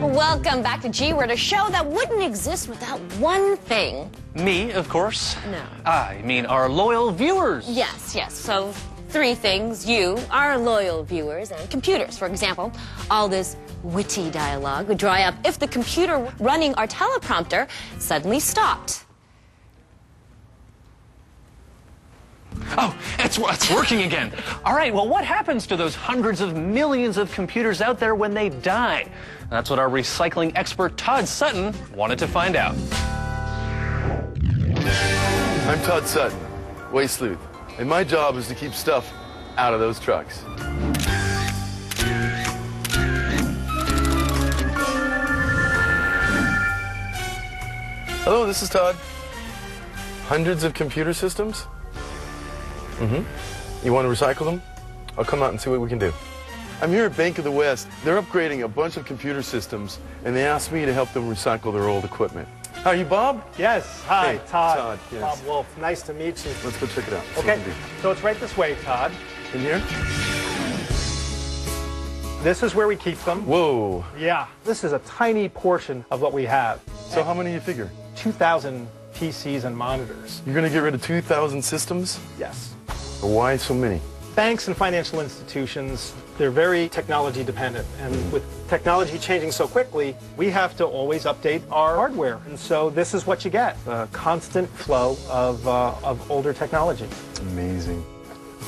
Welcome back to G Word, a show that wouldn't exist without one thing. Me, of course. No. I mean our loyal viewers. Yes, yes. So, three things you, our loyal viewers, and computers. For example, all this witty dialogue would dry up if the computer running our teleprompter suddenly stopped. Oh, it's, it's working again. All right, well, what happens to those hundreds of millions of computers out there when they die? That's what our recycling expert Todd Sutton wanted to find out. I'm Todd Sutton, Waste Sleuth, and my job is to keep stuff out of those trucks. Hello, this is Todd. Hundreds of computer systems? Mm-hmm. You want to recycle them? I'll come out and see what we can do. I'm here at Bank of the West. They're upgrading a bunch of computer systems, and they asked me to help them recycle their old equipment. How are you, Bob? Yes. Hi, Hey, Todd. Todd, yes. Bob Wolf. Nice to meet you. Let's go check it out. See Okay. So it's right this way, Todd. In here? This is where we keep them. Whoa. Yeah. This is a tiny portion of what we have. So how many do you figure? 2,000 PCs and monitors. You're going to get rid of 2,000 systems? Yes. Why so many? Banks and financial institutions, they're very technology dependent. And with technology changing so quickly, we have to always update our hardware. And so this is what you get, a constant flow of, uh, of older technology. Amazing.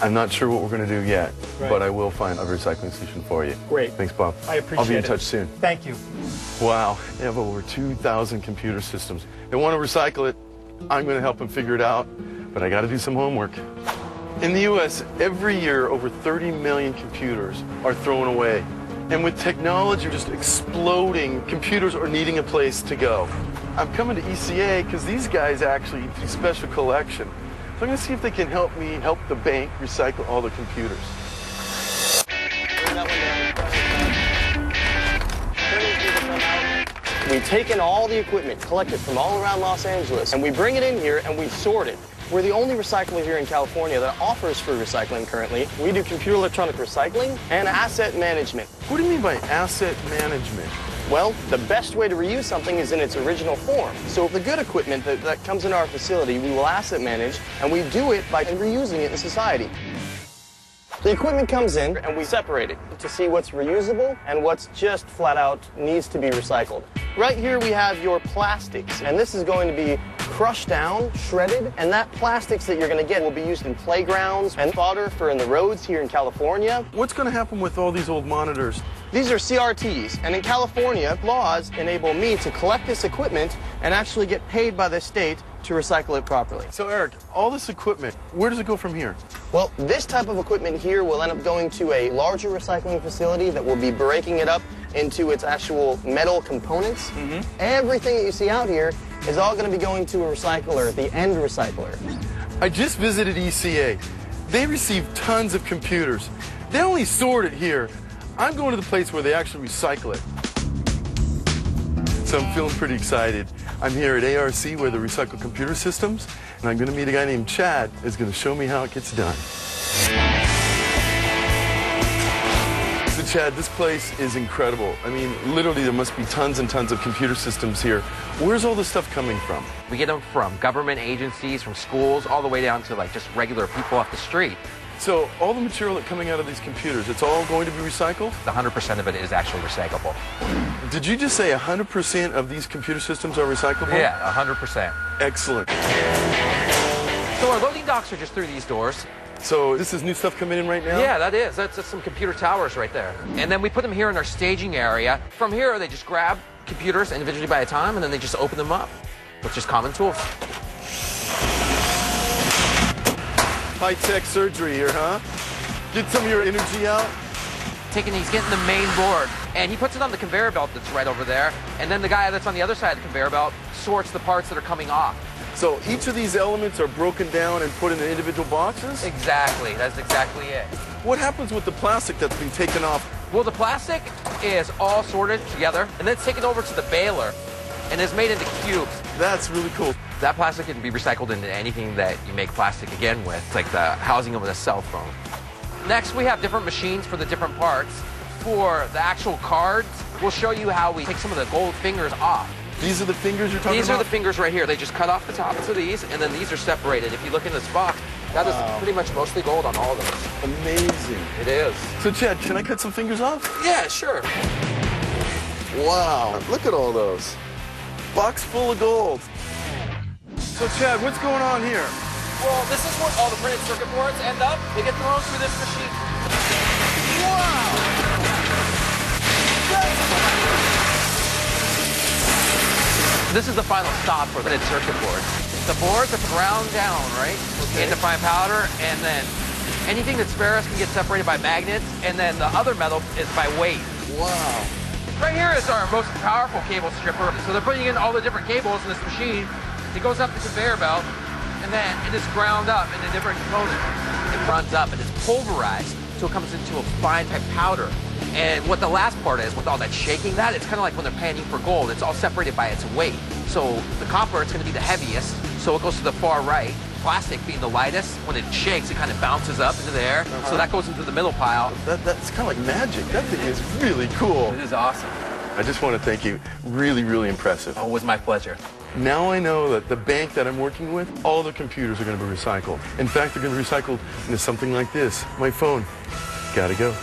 I'm not sure what we're going to do yet, Right. but I will find a recycling solution for you. Great. Thanks, Bob. I appreciate it. I'll be in it. touch soon. Thank you. Wow. They have over 2,000 computer systems. They want to recycle it. I'm going to help them figure it out, but I got to do some homework. In the U.S., every year, over 30 million computers are thrown away. And with technology just exploding, computers are needing a place to go. I'm coming to ECA because these guys actually do special collection. So I'm going to see if they can help me help the bank recycle all the computers. We take in all the equipment collected from all around Los Angeles and we bring it in here and we sort it. We're the only recycler here in California that offers free recycling currently. We do computer electronic recycling and asset management. What do you mean by asset management? Well, the best way to reuse something is in its original form. So the good equipment that, that comes in our facility, we will asset manage, and we do it by reusing it in society. The equipment comes in and we separate it to see what's reusable and what's just flat out needs to be recycled. Right here we have your plastics, and this is going to be crushed down, shredded, and that plastics that you're going to get will be used in playgrounds and fodder for in the roads here in California. What's going to happen with all these old monitors? These are CRTs, and in California, laws enable me to collect this equipment and actually get paid by the state to recycle it properly. So, Eric, all this equipment, where does it go from here? Well, this type of equipment here will end up going to a larger recycling facility that will be breaking it up into its actual metal components. Mm-hmm. Everything that you see out here is all going to be going to a recycler, the end recycler. I just visited ECA. They receive tons of computers. They only sort it here. I'm going to the place where they actually recycle it. So I'm feeling pretty excited. I'm here at ARC where they recycle computer systems, and I'm going to meet a guy named Chad who's going to show me how it gets done. So Chad, this place is incredible. I mean, literally there must be tons and tons of computer systems here. Where's all this stuff coming from? We get them from government agencies, from schools, all the way down to like just regular people off the street. So all the material that's coming out of these computers, it's all going to be recycled? The 100% of it is actually recyclable. Did you just say 100% of these computer systems are recyclable? Yeah, 100%. Excellent. So our loading docks are just through these doors. So this is new stuff coming in right now? Yeah, that is. That's, that's some computer towers right there. And then we put them here in our staging area. From here, they just grab computers individually by a time, and then they just open them up which is common tools. High-tech surgery here, huh? Get some of your energy out. Taking, he's getting the main board, and he puts it on the conveyor belt that's right over there. And then the guy that's on the other side of the conveyor belt sorts the parts that are coming off. So each of these elements are broken down and put into individual boxes? Exactly. That's exactly it. What happens with the plastic that's been taken off? Well, the plastic is all sorted together, and then it's taken over to the baler, and is made into cubes. That's really cool. That plastic can be recycled into anything that you make plastic again with, like the housing of a cell phone. Next, we have different machines for the different parts. for the actual cards, we'll show you how we take some of the gold fingers off. These are the fingers you're talking These about? These are the fingers right here. They just cut off the tops of these, and then these are separated. If you look in this box, that is pretty much mostly gold on all of those. Amazing. It is. So, Chad, can I cut some fingers off? Yeah, sure. Wow, look at all those. Box full of gold. So, Chad, what's going on here? Well, this is where all the printed circuit boards end up. They get thrown through this machine. Wow! This is the final stop for the printed circuit boards. The boards are ground down, right, okay. into fine powder, and then anything that's ferrous can get separated by magnets, and then the other metal is by weight. Wow. Right here is our most powerful cable stripper. So they're putting in all the different cables in this machine. It goes up the conveyor belt, and then it is ground up into different components. It runs up and it's pulverized, so it comes into a fine type powder. And what the last part is, with all that shaking, that it's kind of like when they're panning for gold. It's all separated by its weight. So the copper, it's going to be the heaviest, so it goes to the far right. Plastic being the lightest, when it shakes, it kind of bounces up into the air. So uh-huh. that goes into the middle pile. That, that's kind of like magic. That thing is really cool. It is awesome. I just want to thank you. Really, really impressive. Oh, it was my pleasure. Now I know that the bank that I'm working with, all the computers are going to be recycled. In fact, they're going to be recycled into something like this. My phone. Gotta go.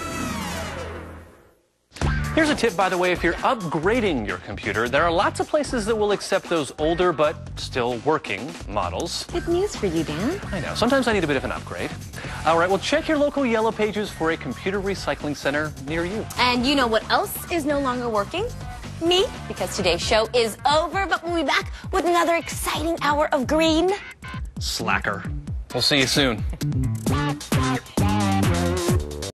Here's a tip, by the way, if you're upgrading your computer, there are lots of places that will accept those older but still working models. Good news for you, Dan. I know, sometimes I need a bit of an upgrade. All right, well, check your local Yellow Pages for a computer recycling center near you. And you know what else is no longer working? Me, because today's show is over, but we'll be back with another exciting hour of green. Slacker. We'll see you soon.